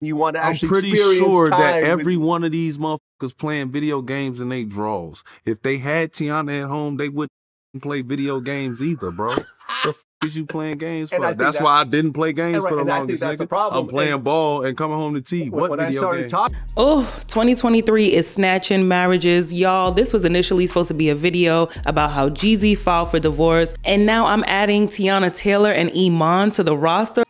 You want to I'm actually pretty experience sure time that with- every one of these motherfuckers playing video games and they draws. If they had Teyana at home, they wouldn't play video games either, bro. the f- is you playing games for? think That's why I didn't play games and right, for the and I think longest. that's the problem. I'm playing And- ball and coming home to tea. What when I video started game? talking. Oh, 2023 is snatching marriages. Y'all, this was initially supposed to be a video about how Jeezy filed for divorce. And now I'm adding Teyana Taylor and Iman to the roster.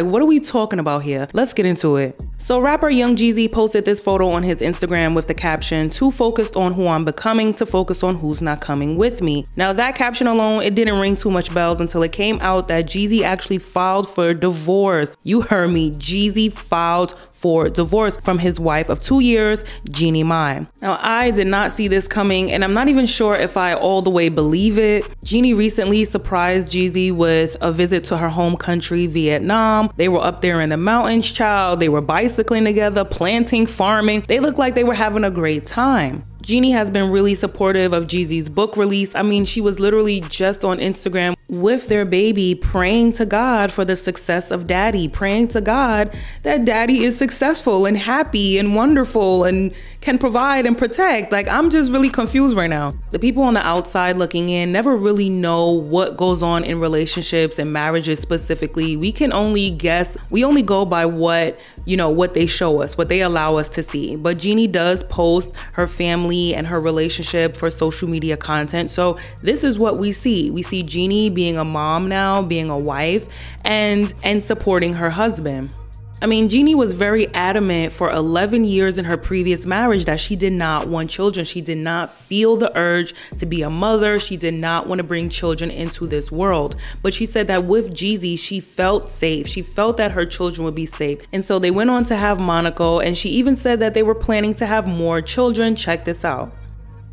Like, what are we talking about here? Let's get into it. So, rapper Young Jeezy posted this photo on his Instagram with the caption, Too focused on who I'm becoming to focus on who's not coming with me. Now, that caption alone, it didn't ring too much bells until it came out that Jeezy actually filed for divorce. You heard me, Jeezy filed for divorce from his wife of two years, Jeannie Mai. Now, I did not see this coming, and I'm not even sure if I all the way believe it. Jeannie recently surprised Jeezy with a visit to her home country, Vietnam. They were up there in the mountains, child. They were bicycling together, planting, farming. They looked like they were having a great time. Jeannie has been really supportive of Jeezy's book release. I mean, she was literally just on Instagram with their baby praying to God for the success of daddy, praying to God that daddy is successful and happy and wonderful and can provide and protect. Like, I'm just really confused right now. The people on the outside looking in never really know what goes on in relationships and marriages specifically. We can only guess, we only go by what, you know, what they show us, what they allow us to see. But Jeannie does post her family and her relationship for social media content. So this is what we see. We see Jeannie being a mom now, being a wife, and and supporting her husband. I mean, Jeannie was very adamant for 11 years in her previous marriage that she did not want children. She did not feel the urge to be a mother. She did not want to bring children into this world. But she said that with Jeezy, she felt safe. She felt that her children would be safe. And so they went on to have Monaco, and she even said that they were planning to have more children. Check this out.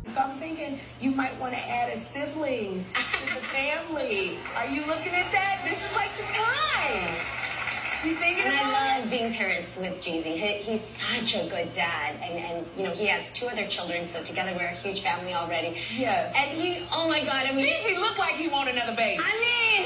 So I'm thinking you might want to add a sibling to the family. Are you looking at that? This is like the time. You thinking And I love being parents with Jeezy. He, he's such a good dad. And, and, you know, he has two other children, so together we're a huge family already. Yes. And he, oh my God, I mean, Jeezy look like he want another baby. I mean,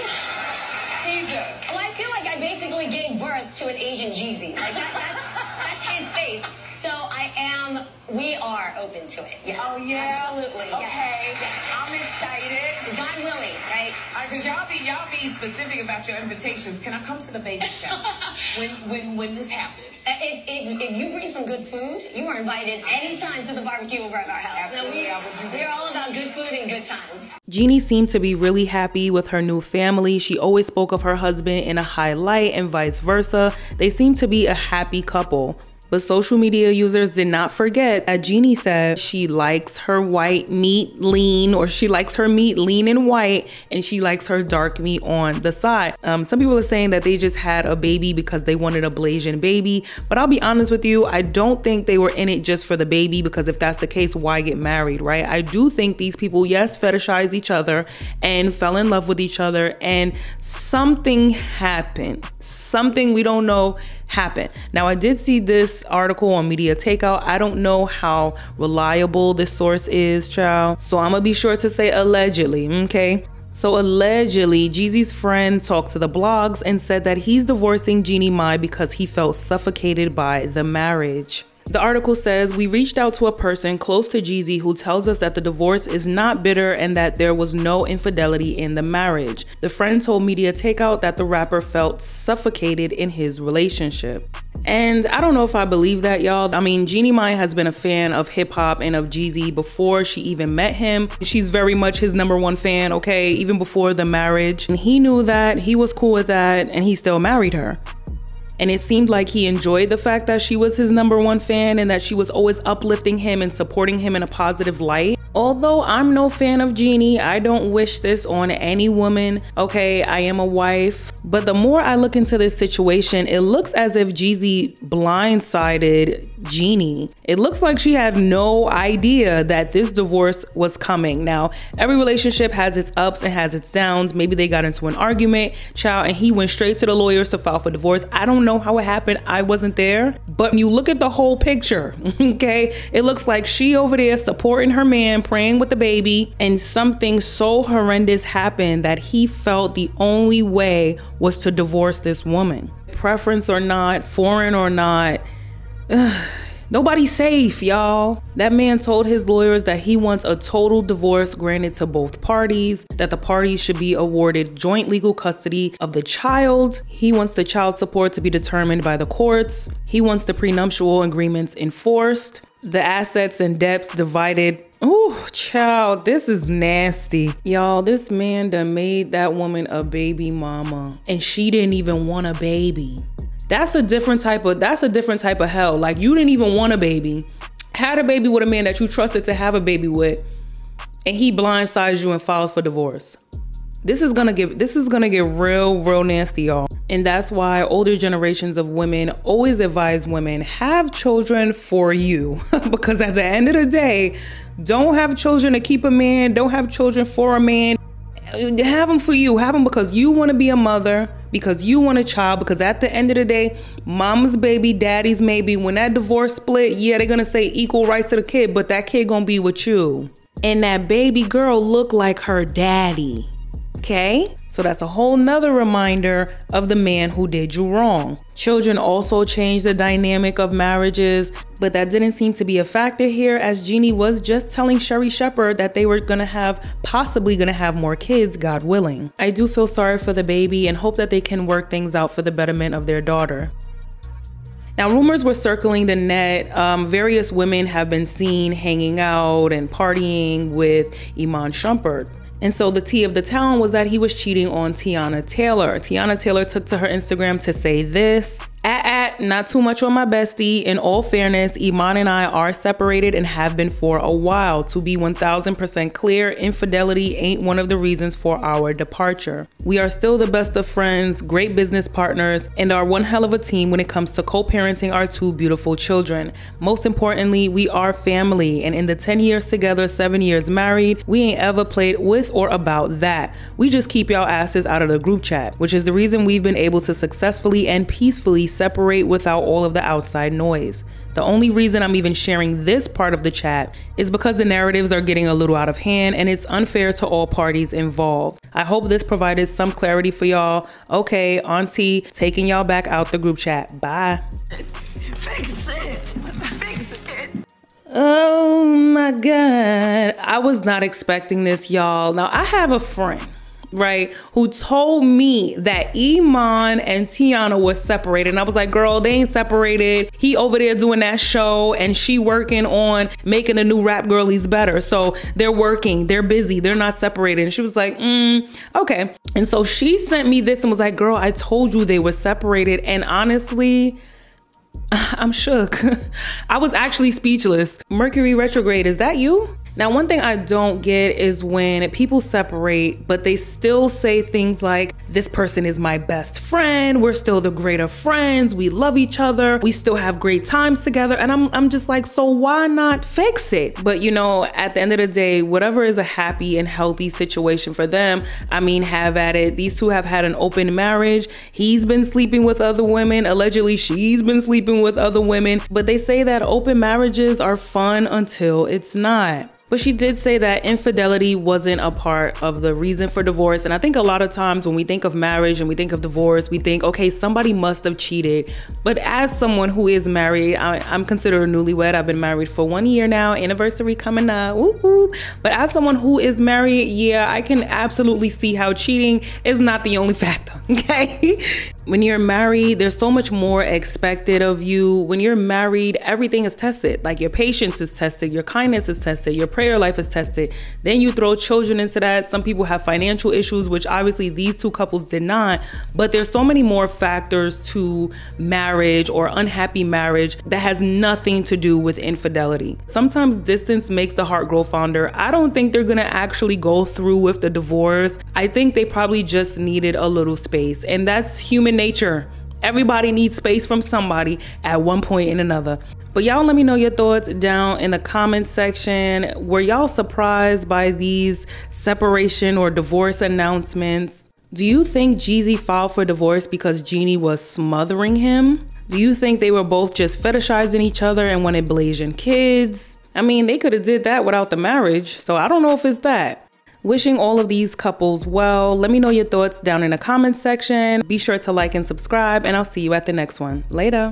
He does. well, I feel like I basically gave birth to an Asian Jeezy. Like, that, that's, that's his face. So I am, we are open to it. Yeah. Oh yeah. Absolutely. Okay. yes. I'm excited. God willing, right? Because y'all be y'all be specific about your invitations. Can I come to the baby shower when when when this happens? Uh, If, if, if you bring some good food, you are invited anytime to the barbecue over at our house. Now, Absolutely, we, I would do we're all about good food and good times. Jeannie seemed to be really happy with her new family. She always spoke of her husband in a high light and vice versa. They seem to be a happy couple. But social media users did not forget that Jeannie said she likes her white meat lean, or she likes her meat lean and white, and she likes her dark meat on the side. Um, some people are saying that they just had a baby because they wanted a Blasian baby. But I'll be honest with you, I don't think they were in it just for the baby because if that's the case, why get married, right? I do think these people, yes, fetishized each other and fell in love with each other, and something happened. Something we don't know happened. Now, I did see this article on Media Takeout. I don't know how reliable this source is, child. So I'm gonna be sure to say allegedly, okay? So allegedly, Jeezy's friend talked to the blogs and said that he's divorcing Jeannie Mai because he felt suffocated by the marriage. The article says we reached out to a person close to Jeezy who tells us that the divorce is not bitter and that there was no infidelity in the marriage. The friend told Media Takeout that the rapper felt suffocated in his relationship. And I don't know if I believe that, y'all. I mean, Jeannie Mai has been a fan of hip hop and of Jeezy before she even met him. She's very much his number one fan, okay, even before the marriage. And he knew that, he was cool with that, and he still married her. And it seemed like he enjoyed the fact that she was his number one fan and that she was always uplifting him and supporting him in a positive light. Although I'm no fan of Jeannie, I don't wish this on any woman. Okay, I am a wife. But the more I look into this situation, it looks as if Jeezy blindsided Jeannie. It looks like she had no idea that this divorce was coming. Now, every relationship has its ups and has its downs. Maybe they got into an argument, child, and he went straight to the lawyers to file for divorce. I don't know how it happened. I wasn't there. But you look at the whole picture, okay, it looks like she over there supporting her man, praying with the baby, and something so horrendous happened that he felt the only way was to divorce this woman. Preference or not, foreign or not, Nobody's safe, y'all. That man told his lawyers that he wants a total divorce granted to both parties, that the parties should be awarded joint legal custody of the child. He wants the child support to be determined by the courts. He wants the prenuptial agreements enforced, the assets and debts divided Ooh, child, this is nasty. Y'all, this man done made that woman a baby mama and she didn't even want a baby. That's a different type of that's a different type of hell. Like you didn't even want a baby. Had a baby with a man that you trusted to have a baby with, and he blindsides you and files for divorce. This is gonna get this is gonna get real, real nasty, y'all. And that's why older generations of women always advise women have children for you. because at the end of the day, don't have children to keep a man, don't have children for a man. Have them for you. Have them because you want to be a mother because you want a child because at the end of the day mama's baby daddy's maybe when that divorce split yeah they're gonna say equal rights to the kid but that kid gonna be with you. And that baby girl look like her daddy Okay? So that's a whole nother reminder of the man who did you wrong. Children also change the dynamic of marriages, but that didn't seem to be a factor here as Jeannie was just telling Sherri Shepherd that they were gonna have, possibly gonna have more kids, God willing. I do feel sorry for the baby and hope that they can work things out for the betterment of their daughter. Now, rumors were circling the net. Um, various women have been seen hanging out and partying with Iman Shumpert. And so the tea of the town was that he was cheating on Teyana Taylor. Teyana Taylor took to her Instagram to say this at, not too much on my bestie. In all fairness, Iman and I are separated and have been for a while. To be 1000% clear, infidelity ain't one of the reasons for our departure. We are still the best of friends, great business partners, and are one hell of a team when it comes to co parenting our two beautiful children. Most importantly, we are family, and in the 10 years together, 7 years married, we ain't ever played with or about that. We just keep y'all asses out of the group chat, which is the reason we've been able to successfully and peacefully separate without all of the outside noise. The only reason I'm even sharing this part of the chat is because the narratives are getting a little out of hand and it's unfair to all parties involved. I hope this provided some clarity for y'all. Okay, Auntie, taking y'all back out the group chat. Bye. Fix it. Fix it. Oh my God. I was not expecting this, y'all. Now, I have a friend right, who told me that Iman and Teyana were separated. And I was like, girl, they ain't separated. He over there doing that show and she working on making the new rap girlies better. So they're working, they're busy, they're not separated. And she was like, mm, okay. And so she sent me this and was like, girl, I told you they were separated. And honestly, I'm shook. I was actually speechless. Mercury retrograde, is that you? Now, one thing I don't get is when people separate, but they still say things like, This person is my best friend. We're still the greater friends. We love each other. We still have great times together. And I'm, I'm just like, So why not fix it? But you know, at the end of the day, whatever is a happy and healthy situation for them, I mean, have at it. These two have had an open marriage. He's been sleeping with other women. Allegedly, she's been sleeping with other women. But they say that open marriages are fun until it's not. But she did say that infidelity wasn't a part of the reason for divorce. And I think a lot of times when we think of marriage and we think of divorce, we think, okay, somebody must have cheated. But as someone who is married, I, am considered a newlywed. I've been married for one year now, anniversary coming up. But as someone who is married, yeah, I can absolutely see how cheating is not the only factor, okay? When you're married, there's so much more expected of you. When you're married, everything is tested. Like your patience is tested, your kindness is tested, your prayer life is tested. Then you throw children into that. Some people have financial issues, which obviously these two couples did not. But there's so many more factors to marriage or unhappy marriage that has nothing to do with infidelity. Sometimes distance makes the heart grow fonder. I don't think they're gonna actually go through with the divorce. I think they probably just needed a little space, and that's human nature. Everybody needs space from somebody at one point in another. But y'all let me know your thoughts down in the comments section. Were y'all surprised by these separation or divorce announcements? Do you think Jeezy filed for divorce because Jeannie was smothering him? Do you think they were both just fetishizing each other and wanted Blasian kids? I mean, they could have did that without the marriage, so I don't know if it's that. Wishing all of these couples well. Let me know your thoughts down in the comments section. Be sure to like and subscribe, and I'll see you at the next one. Later.